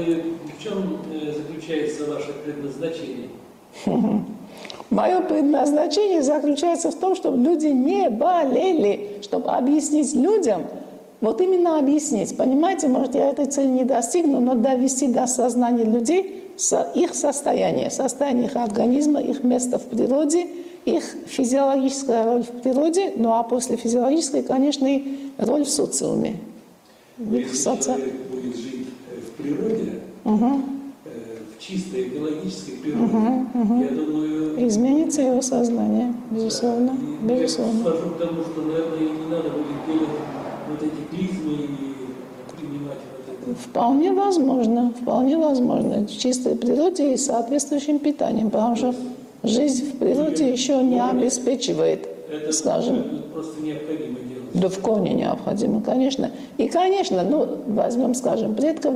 в чем э, заключается ваше предназначение? Мое предназначение заключается в том, чтобы люди не болели, чтобы объяснить людям, вот именно объяснить. Понимаете, может, я этой цели не достигну, но довести до сознания людей их состояние, состояние их организма, их место в природе, их физиологическая роль в природе, ну а после физиологической, конечно, и роль в социуме. Если соци- человек будет жить в природе, э, в чистой биологической природе, я думаю... Изменится его сознание, безусловно, я безусловно. Скажу к тому, что, наверное, не надо будет делать вот эти клизмы и принимать вот это. Вполне возможно, вполне возможно. В чистой природе и соответствующим питанием, потому что жизнь в природе еще не обеспечивает, Это скажем, просто необходимо делать. да вполне необходимо, конечно. И, конечно, ну, возьмем, скажем, предков